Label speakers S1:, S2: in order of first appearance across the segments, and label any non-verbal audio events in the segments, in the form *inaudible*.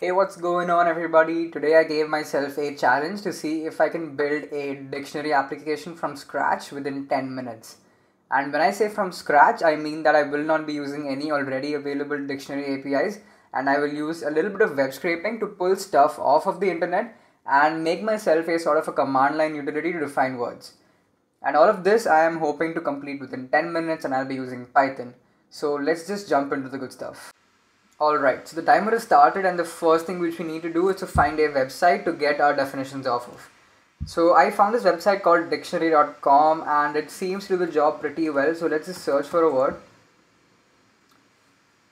S1: Hey, what's going on, everybody? Today I gave myself a challenge to see if I can build a dictionary application from scratch within 10 minutes. And when I say from scratch, I mean that I will not be using any already available dictionary APIs and I will use a little bit of web scraping to pull stuff off of the internet and make myself a sort of a command line utility to define words. And all of this I am hoping to complete within 10 minutes and I'll be using Python. So let's just jump into the good stuff. Alright, so the timer is started and the first thing which we need to do is to find a website to get our definitions off of. So I found this website called dictionary.com and it seems to do the job pretty well. So let's just search for a word.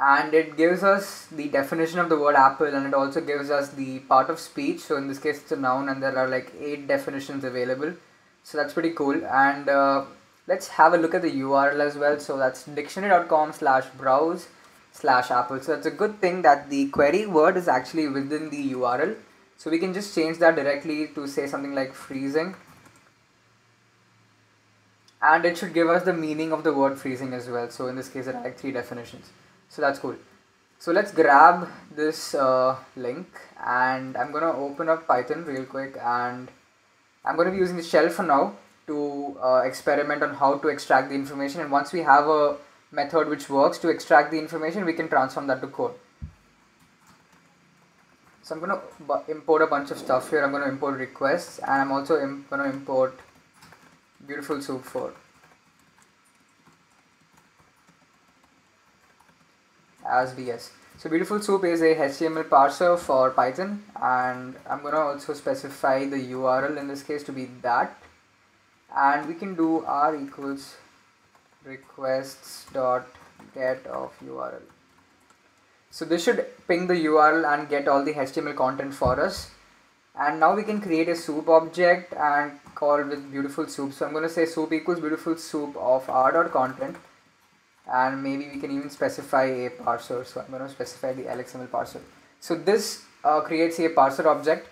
S1: And it gives us the definition of the word apple and it also gives us the part of speech. So in this case it's a noun and there are like 8 definitions available. So that's pretty cool. And uh, let's have a look at the URL as well. So that's dictionary.com slash browse slash apple. So it's a good thing that the query word is actually within the URL. So we can just change that directly to say something like freezing. And it should give us the meaning of the word freezing as well. So in this case, it had like three definitions. So that's cool. So let's grab this uh, link and I'm going to open up Python real quick and I'm going to be using the shell for now to uh, experiment on how to extract the information and once we have a method which works to extract the information, we can transform that to code. So I'm going to import a bunch of stuff here. I'm going to import requests and I'm also going to import beautiful soup for as BS. So beautiful soup is a HTML parser for Python and I'm going to also specify the URL in this case to be that and we can do r equals requests dot get of URL. So this should ping the URL and get all the HTML content for us. And now we can create a soup object and call with beautiful soup. So I'm going to say soup equals beautiful soup of r dot content and maybe we can even specify a parser. So I'm going to specify the LXML parser. So this uh, creates a parser object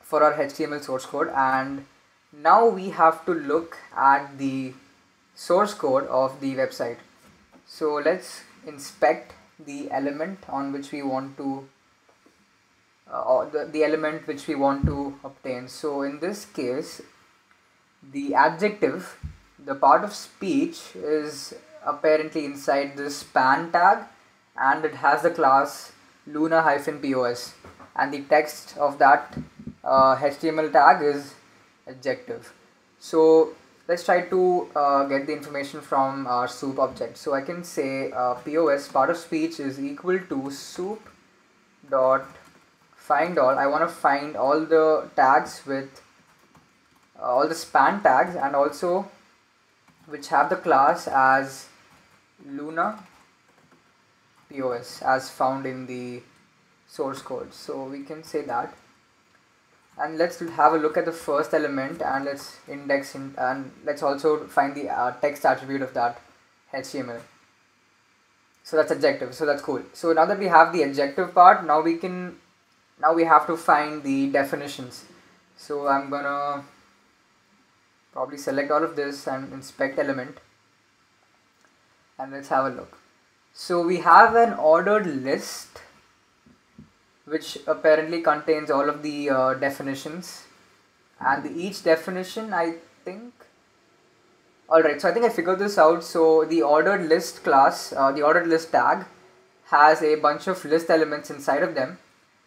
S1: for our HTML source code and now we have to look at the source code of the website. So let's inspect the element on which we want to uh, or the, the element which we want to obtain. So in this case the adjective the part of speech is apparently inside this span tag and it has the class luna hyphen pos and the text of that uh, html tag is adjective so let's try to uh, get the information from our soup object. So I can say uh, POS part of speech is equal to soup dot find all. I want to find all the tags with uh, all the span tags and also which have the class as Luna POS as found in the source code. So we can say that and let's have a look at the first element and let's index in, and let's also find the uh, text attribute of that HTML. So that's adjective. So that's cool. So now that we have the adjective part, now we can now we have to find the definitions. So I'm gonna probably select all of this and inspect element and let's have a look. So we have an ordered list which apparently contains all of the uh, definitions. And each definition I think alright so I think I figured this out. So the ordered list class uh, the ordered list tag has a bunch of list elements inside of them.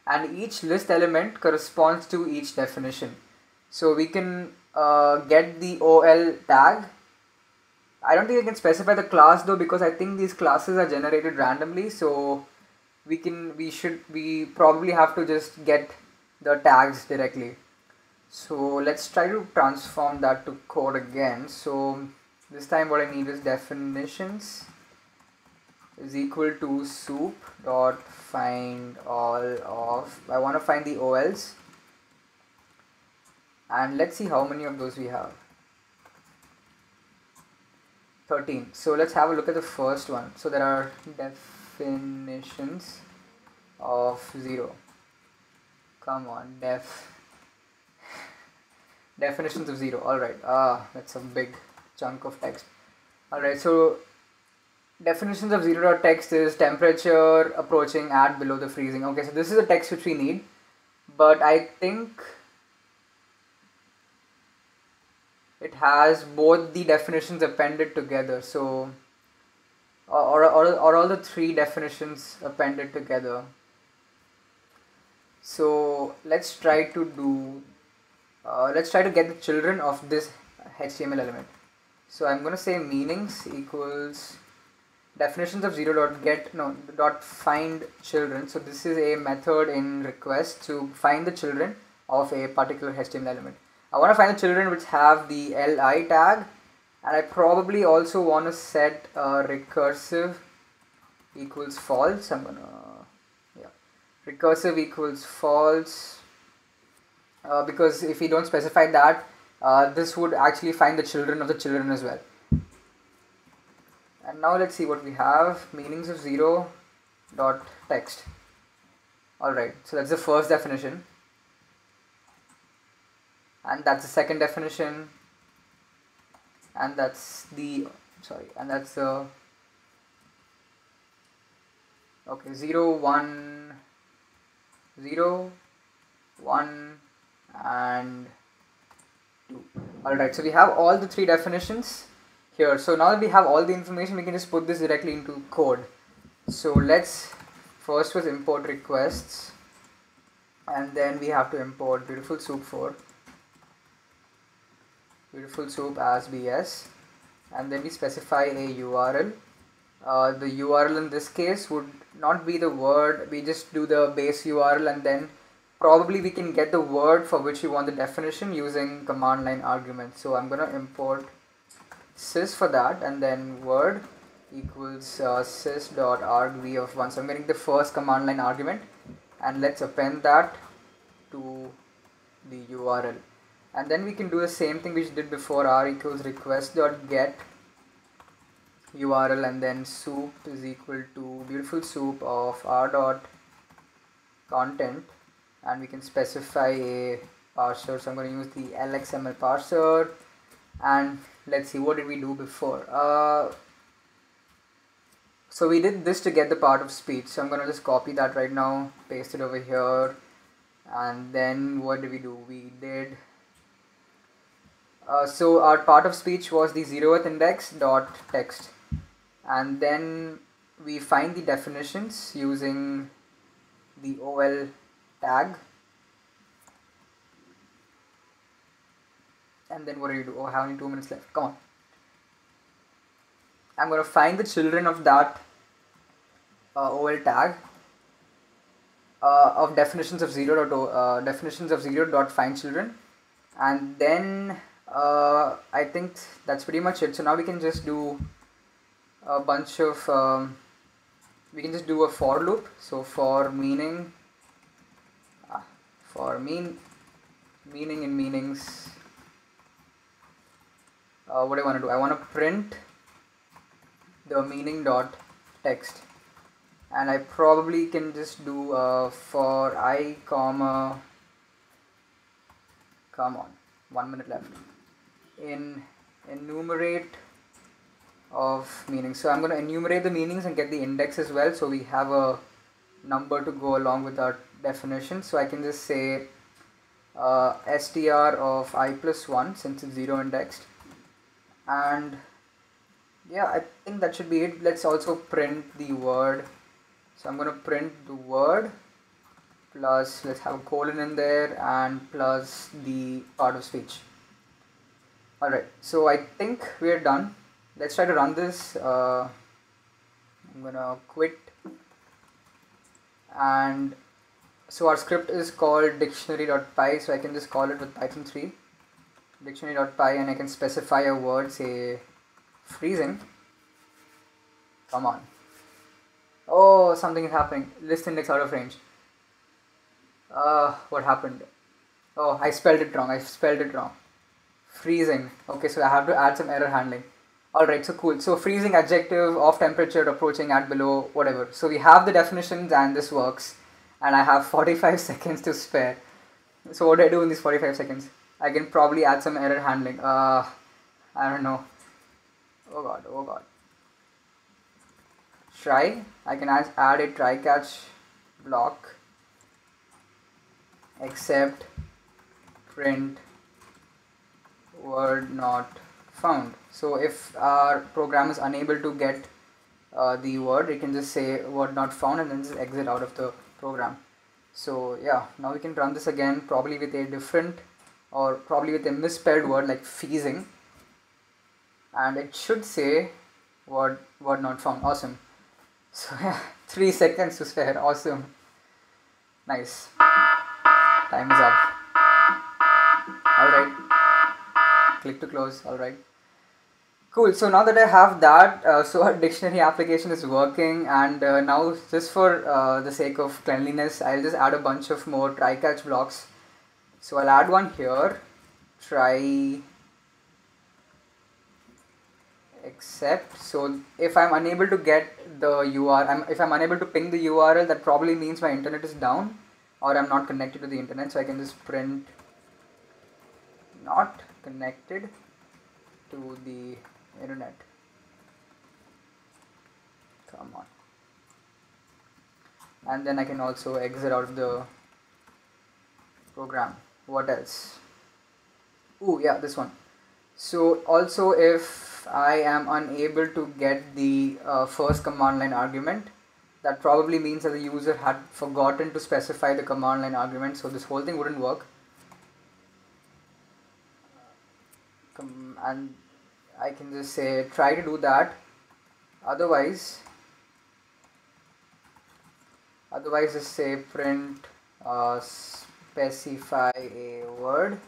S1: And each list element corresponds to each definition. So we can uh, get the OL tag. I don't think I can specify the class though because I think these classes are generated randomly. So we can we should we probably have to just get the tags directly. So let's try to transform that to code again. So this time what I need is definitions is equal to soup dot find all of I want to find the OLs and let's see how many of those we have. 13 so let's have a look at the first one. So there are def definitions of 0 come on def definitions of 0 alright ah that's a big chunk of text alright so definitions of zero dot text is temperature approaching at below the freezing. Okay, so this is the text which we need, but I think it has both the definitions appended together. So, or, or, or all the three definitions appended together. So let's try to do, uh, let's try to get the children of this HTML element. So I'm going to say meanings equals definitions of 0 dot get no dot find children so this is a method in request to find the children of a particular HTML element I want to find the children which have the li tag and I probably also want to set uh, recursive equals false. I'm gonna yeah. Recursive equals false uh, because if we don't specify that uh, this would actually find the children of the children as well. And now let's see what we have. Meanings of 0 dot text. Alright so that's the first definition. And that's the second definition and that's the sorry and that's the okay 0 1 0 1 and 2 alright so we have all the three definitions here. So now that we have all the information we can just put this directly into code. So let's first was import requests and then we have to import beautiful soup for beautiful soup as bs and then we specify a url uh, the url in this case would not be the word. We just do the base url and then probably we can get the word for which we want the definition using command line arguments so i'm going to import sys for that and then word equals uh, sys dot argv of 1 so i'm getting the first command line argument and let's append that to the url and then we can do the same thing which did before r equals request dot get url and then soup is equal to beautiful soup of r dot content. And we can specify a parser. So i'm going to use the lxml parser. And let's see what did we do before? Uh, so we did this to get the part of speech. So I'm gonna just copy that right now paste it over here. And then what did we do? We did uh, so our part of speech was the zeroth index dot text and then we find the definitions using the ol tag and then what do you do? Oh, how many two minutes left. Come on. I'm going to find the children of that uh, OL tag uh, of definitions of zero dot uh, definitions of zero dot find children, and then uh, I think that's pretty much it. So now we can just do a bunch of um, we can just do a for loop. So for meaning, ah, for mean meaning in meanings uh, what do I want to do I want to print the meaning dot text and I probably can just do uh, for i comma come on one minute left in enumerate of meanings. So I'm going to enumerate the meanings and get the index as well. So we have a number to go along with our definition. So I can just say uh, str of i plus 1 since it's 0 indexed. And yeah I think that should be it. Let's also print the word. So I'm gonna print the word plus let's have a colon in there and plus the part of speech alright so I think we're done. Let's try to run this uh, I'm gonna quit. And so our script is called dictionary.py so I can just call it with python 3 dictionary.py and I can specify a word say freezing. Come on. Oh something is happening. List index out of range. Uh what happened? Oh I spelled it wrong. I spelled it wrong freezing. Okay so I have to add some error handling. Alright so cool. So freezing adjective of temperature approaching at below whatever. So we have the definitions and this works. And I have *laughs* 45 seconds to spare. So what do I do in these 45 seconds? I can probably add some error handling. Uh, I don't know. Oh god, oh god. try. I can add, add a try catch block. Except print not found. So if our program is unable to get uh, the word it can just say word not found and then just exit out of the program. So yeah now we can run this again probably with a different or probably with a misspelled word like feasing and it should say word word not found. Awesome. *laughs* So yeah three seconds to spare. Awesome. Nice. Time is up alright click to close alright. Cool so now that I have that uh, so our *laughs* dictionary application is working and uh, now just for uh, the sake of cleanliness I'll just add a bunch of more try catch blocks. So I'll add one here try except so if I'm unable to get the URL I'm, if I'm unable to ping the URL that probably means my internet is down or I'm not connected to the internet so I can just print not connected to the internet. Come on. And then I can also exit out of the program. What else? Oh yeah this one. So also if I am unable to get the uh, first command line argument that probably means that the user had forgotten to specify the command line argument so this whole thing wouldn't work and I can just say try to do that. Otherwise otherwise just say print uh, specify a word.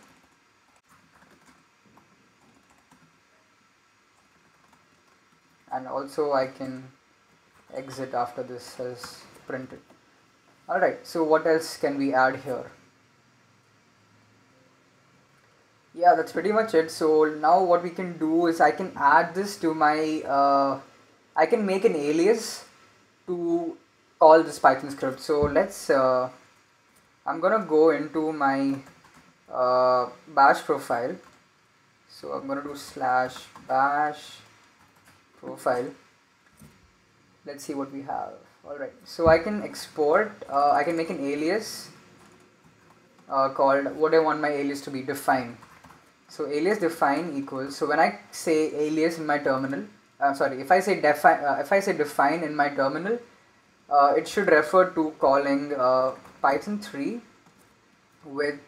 S1: And also I can exit after this has printed. Alright so what else can we add here yeah that's pretty much it. So now what we can do is I can add this to my uh, I can make an alias to call this python script. So let's uh, I'm gonna go into my uh, bash profile. So I'm gonna do slash bash profile. Let's see what we have. Alright so I can export uh, I can make an alias uh, called what I want my alias to be define so alias define equals so when I say alias in my terminal uh, sorry if I say define uh, if I say define in my terminal uh, it should refer to calling uh, python 3 with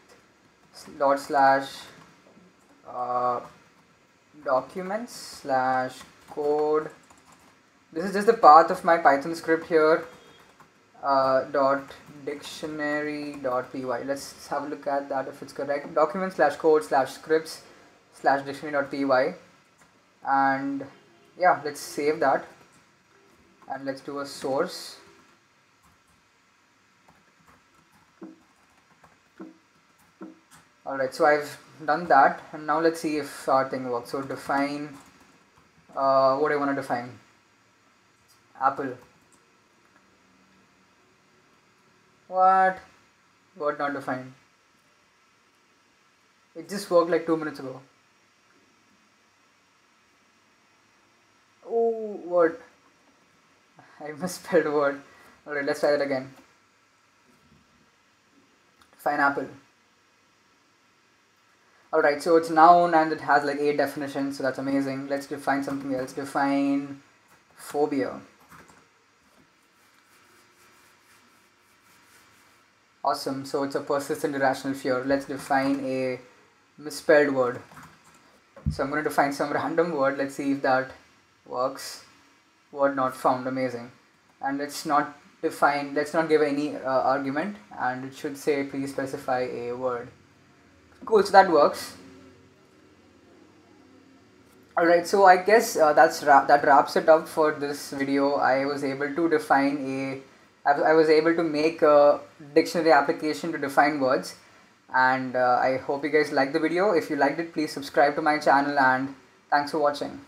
S1: dot slash uh, documents slash code. This is just the path of my python script here dot dictionary dot py. Let's have a look at that if it's correct. Document slash code slash scripts slash dictionary dot py. And yeah let's save that. And let's do a source. Alright so I've done that. And now let's see if our thing works. So define uh, what do I want to define? Apple what? Word not defined it just worked like two minutes ago. Oh word *laughs* I misspelled word. Alright let's try that again. Define apple alright so it's noun and it has like eight definitions so that's amazing. Let's define something else. Define phobia Awesome. So it's a persistent irrational fear. Let's define a misspelled word. So I'm going to define some random word. Let's see if that works. Word not found. Amazing. And let's not define, let's not give any uh, argument. And it should say please specify a word. Cool. So that works. Alright, so I guess uh, that's ra that wraps it up for this video. I was able to define a I was able to make a dictionary application to define words and uh, I hope you guys liked the video. If you liked it, please subscribe to my channel and thanks for watching.